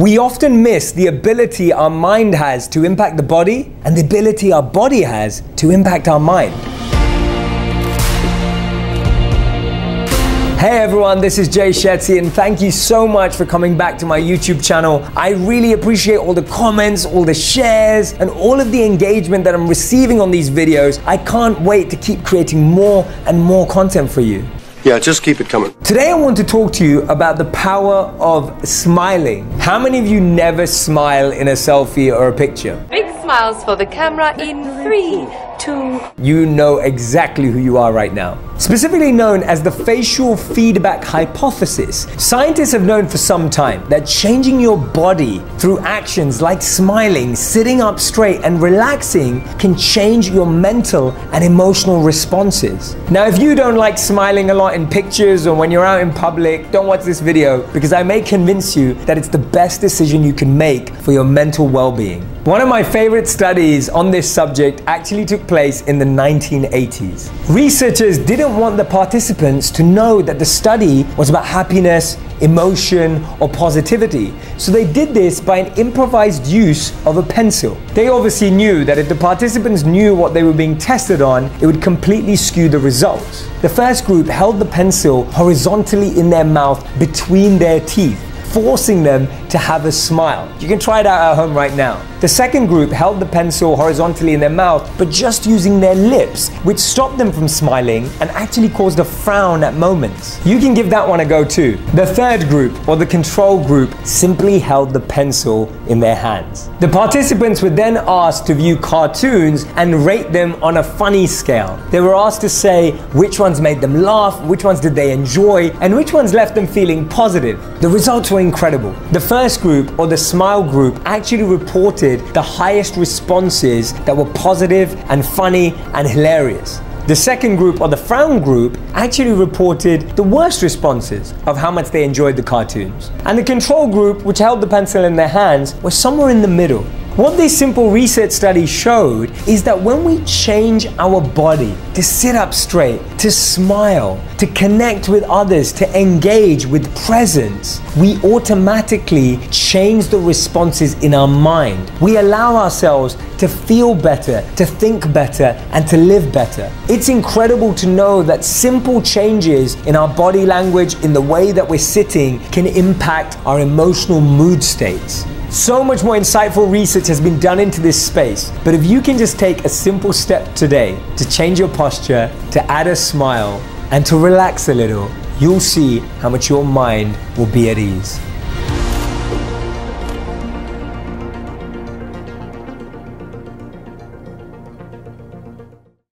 We often miss the ability our mind has to impact the body and the ability our body has to impact our mind. Hey everyone, this is Jay Shetty, and thank you so much for coming back to my YouTube channel. I really appreciate all the comments, all the shares, and all of the engagement that I'm receiving on these videos. I can't wait to keep creating more and more content for you. Yeah, just keep it coming. Today I want to talk to you about the power of smiling. How many of you never smile in a selfie or a picture? Big smiles for the camera in three, You know exactly who you are right now. Specifically known as the facial feedback hypothesis, scientists have known for some time that changing your body through actions like smiling, sitting up straight, and relaxing can change your mental and emotional responses. Now, if you don't like smiling a lot in pictures or when you're out in public, don't watch this video because I may convince you that it's the best decision you can make for your mental well being. One of my favorite studies on this subject actually took place in the 1980s. Researchers didn't want the participants to know that the study was about happiness, emotion, or positivity. So they did this by an improvised use of a pencil. They obviously knew that if the participants knew what they were being tested on, it would completely skew the results. The first group held the pencil horizontally in their mouth between their teeth forcing them to have a smile. You can try it out at home right now. The second group held the pencil horizontally in their mouth, but just using their lips, which stopped them from smiling and actually caused a frown at moments. You can give that one a go too. The third group, or the control group, simply held the pencil in their hands. The participants were then asked to view cartoons and rate them on a funny scale. They were asked to say which ones made them laugh, which ones did they enjoy, and which ones left them feeling positive. The results were incredible. The first group, or the smile group, actually reported the highest responses that were positive and funny and hilarious. The second group, or the frown group, actually reported the worst responses of how much they enjoyed the cartoons. And the control group, which held the pencil in their hands, was somewhere in the middle. What this simple research study showed is that when we change our body to sit up straight, to smile, to connect with others, to engage with presence, we automatically change the responses in our mind. We allow ourselves to feel better, to think better, and to live better. It's incredible to know that simple changes in our body language, in the way that we're sitting, can impact our emotional mood states. So much more insightful research has been done into this space, but if you can just take a simple step today to change your posture, to add a smile, and to relax a little, you'll see how much your mind will be at ease.